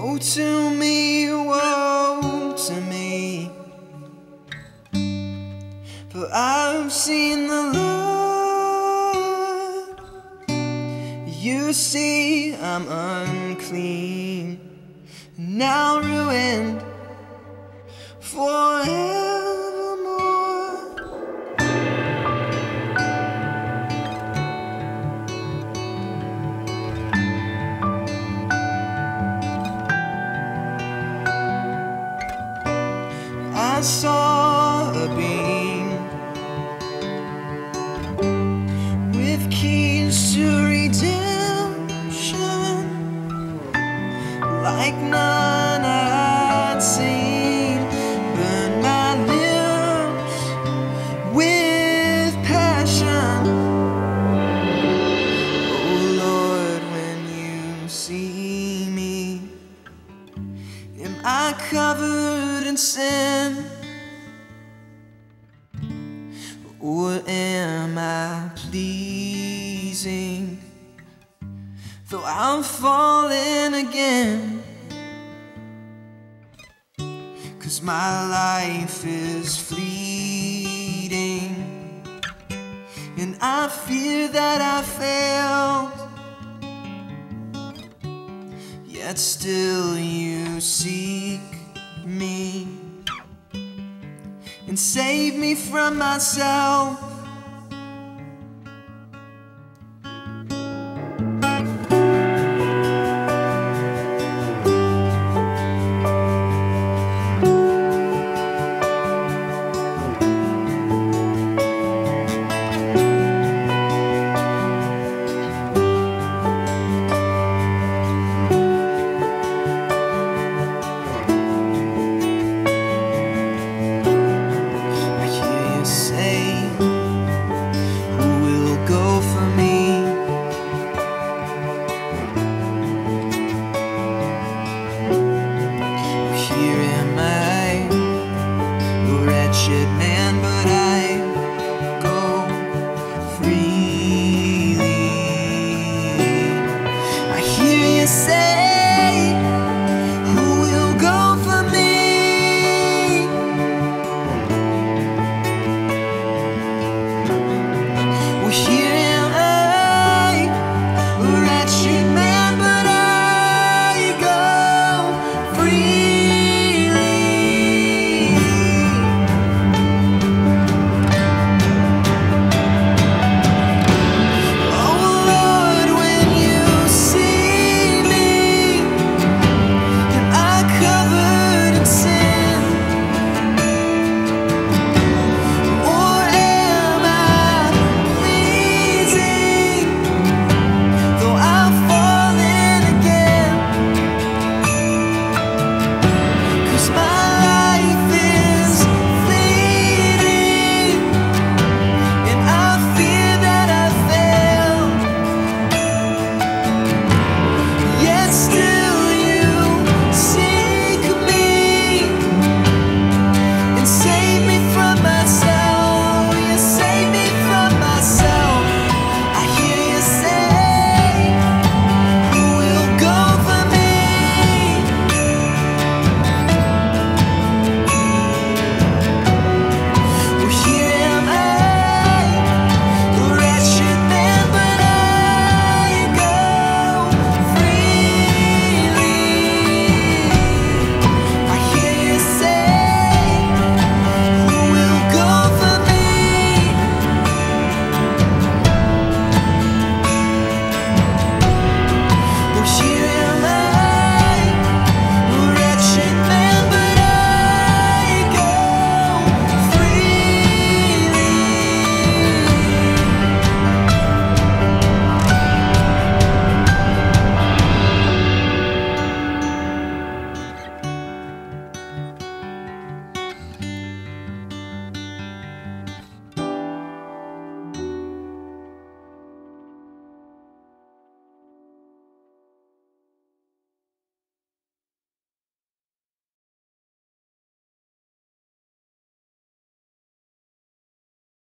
Woe to me, woe to me. For I've seen the Lord. You see, I'm unclean, now ruined forevermore. I saw a being with keys to redemption, like none I'd seen. Burn my lips with passion. Oh Lord, when you see me. Am I covered sin? Am I pleasing? Though I'm falling again. Cause my life is fleeting. And I fear that I failed. Yet still you seek me and save me from myself.